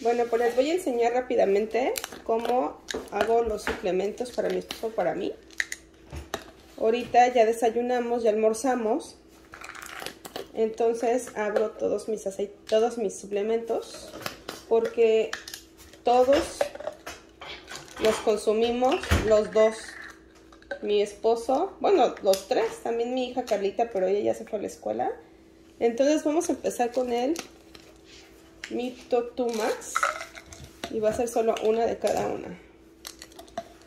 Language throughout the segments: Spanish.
Bueno, pues les voy a enseñar rápidamente cómo hago los suplementos para mi esposo para mí. Ahorita ya desayunamos, ya almorzamos. Entonces abro todos mis aceites, todos mis suplementos porque todos los consumimos los dos. Mi esposo, bueno, los tres, también mi hija Carlita, pero ella ya se fue a la escuela. Entonces vamos a empezar con el mi Top Max y va a ser solo una de cada una.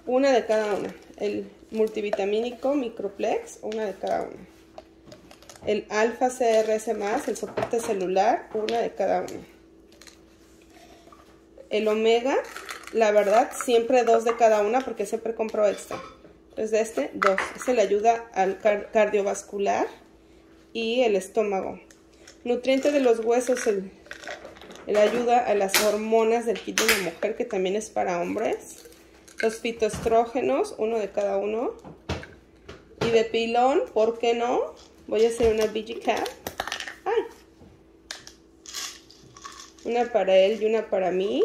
Una de cada una. El multivitamínico Microplex, una de cada una. El Alfa CRS+, el soporte celular, una de cada una. El Omega, la verdad, siempre dos de cada una porque siempre compro extra. Entonces de este, dos. Este le ayuda al cardiovascular y el estómago. Nutriente de los huesos, el, ayuda a las hormonas del kit de la mujer, que también es para hombres. Los fitoestrógenos, uno de cada uno. Y de pilón, ¿por qué no? Voy a hacer una BG Cap. ¡Ay! Una para él y una para mí.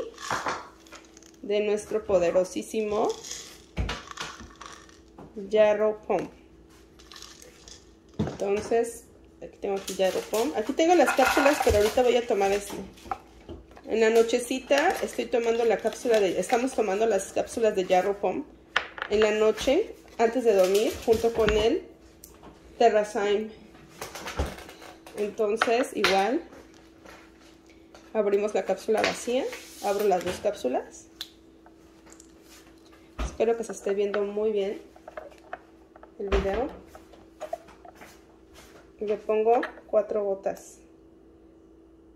De nuestro poderosísimo Jarrow Pump. Entonces, Aquí tengo aquí ya Aquí tengo las cápsulas, pero ahorita voy a tomar este. En la nochecita estoy tomando la cápsula de... Estamos tomando las cápsulas de Yarrow En la noche, antes de dormir, junto con el Terrazyme. Entonces, igual, abrimos la cápsula vacía. Abro las dos cápsulas. Espero que se esté viendo muy bien el video le pongo cuatro gotas.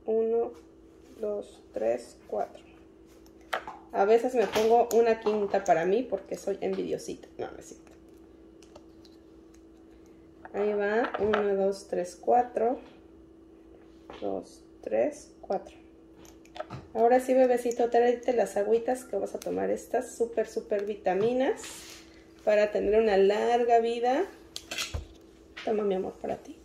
Uno, dos, tres, cuatro. A veces me pongo una quinta para mí porque soy envidiosita. No, me siento. Ahí va. Uno, dos, tres, cuatro. Dos, tres, cuatro. Ahora sí, bebecito, tráete las agüitas que vas a tomar estas súper, súper vitaminas para tener una larga vida. Toma mi amor para ti.